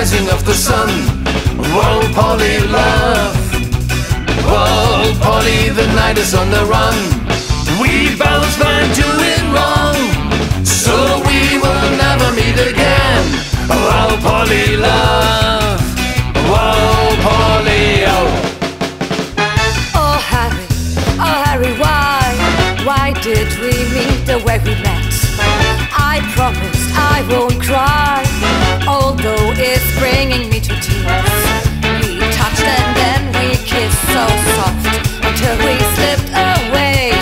rising of the sun. Whoa, Polly, love. Whoa, Polly, the night is on the run. We both went doing wrong, so we will never meet again. Whoa, Polly, love. Whoa, Polly, oh. Oh Harry, oh Harry, why, why did we meet the way we met? I promised I won't cry, although it's bringing me to tears. We touched and then we kissed so soft until we slipped away.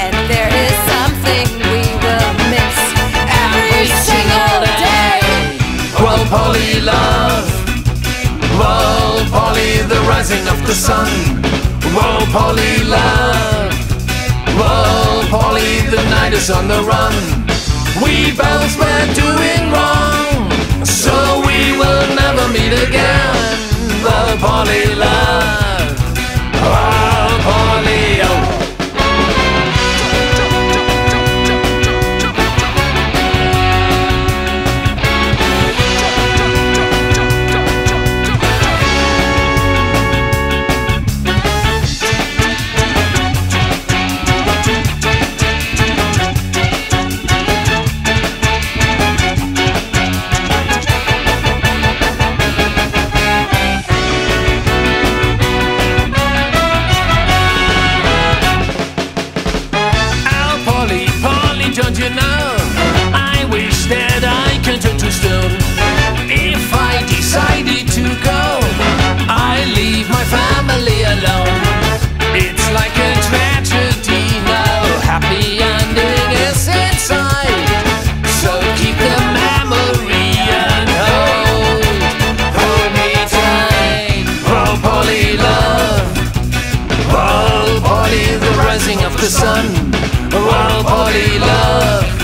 And there is something we will miss every single day. Whoa, Polly, love. Whoa, Polly, the rising of the sun. Whoa, Polly, love. Whoa, Polly, the night is on the run. We both were doing wrong, so we will never meet again. Whoa, Polly, don't you know? I wish that I could rising of the sun. Whoa, Polly, love.